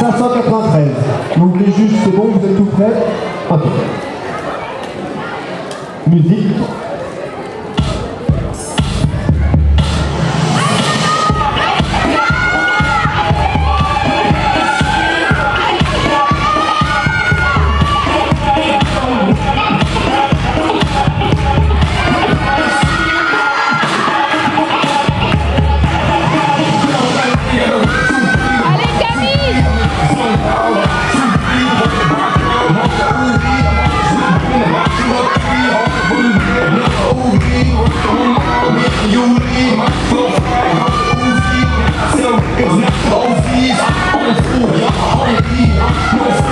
593. Donc les juges, c'est bon, vous êtes tout prêts. Musique. I'm on the fool, y'all on the beat, I'm on the